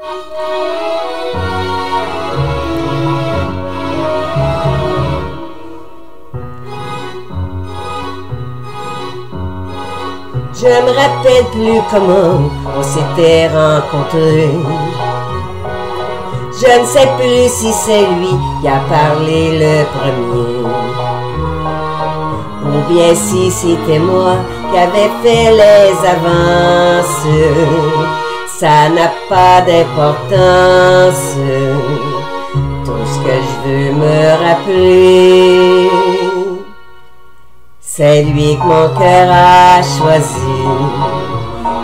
Je me rappelle plus comment on s'était rencontrés. Je ne sais plus si c'est lui qui a parlé le premier. Ou bien si c'était moi qui avais fait les avances. Ça n'a pas d'importance. Tout ce que je veux me rappeler. C'est lui que mon cœur a choisi.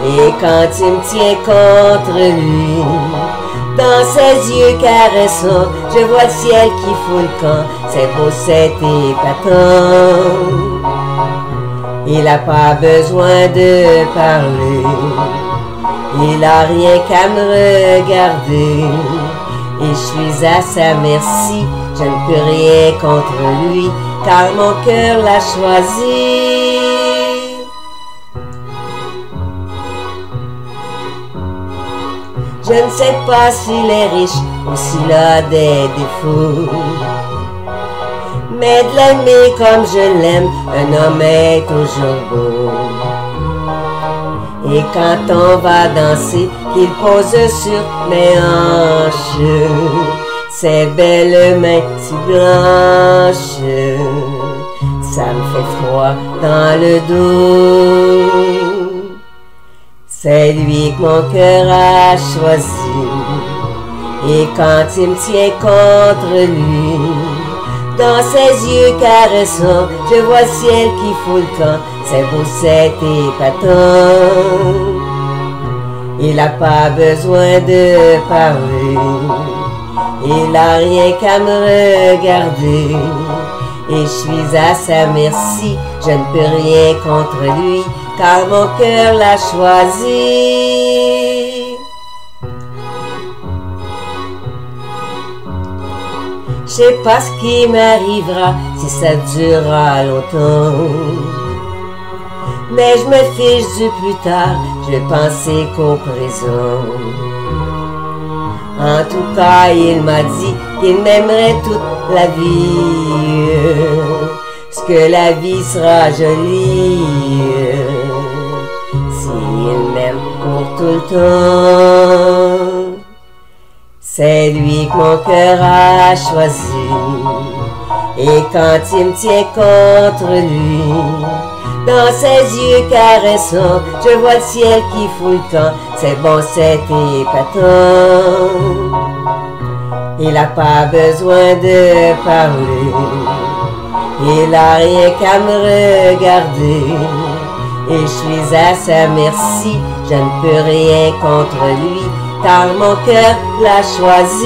Et quand il me tient contre lui, dans ses yeux caressants, je vois le ciel qui fout le camp. C'est beau, c'est épatant. Il n'a pas besoin de parler. Il a rien qu'à me regarder. Et je suis à sa merci. Je ne peux rien contre lui car mon cœur l'a choisi. Je ne sais pas s'il est riche ou s'il a des défauts. Mais de l'aimer comme je l'aime, un homme est toujours beau. Et quand on va danser, qu'il pose sur mes hanches, ses belles mains si blanches, ça me fait froid dans le dos. C'est lui que mon cœur a choisi, et quand il me tient contre lui, dans ses yeux caressants, je vois le ciel qui fout le camp, c'est beau, c'est épatant. Il n'a pas besoin de parler. Il n'a rien qu'à me regarder. Et je suis à sa merci, je ne peux rien contre lui, car mon cœur l'a choisi. Je sais pas ce qui m'arrivera si ça durera longtemps. Mais je me fiche du plus tard, je vais penser qu'au présent. En tout cas, il m'a dit qu'il m'aimerait toute la vie. Ce que la vie sera jolie. S'il m'aime pour tout le temps. C'est lui que mon cœur a choisi. Et quand il me tient contre lui, dans ses yeux caressants, je vois le ciel qui fout le. C'est bon, c'est épatant. Il n'a pas besoin de parler. Il n'a rien qu'à me regarder. Et je suis à sa merci, je ne peux rien contre lui, car mon cœur l'a choisi.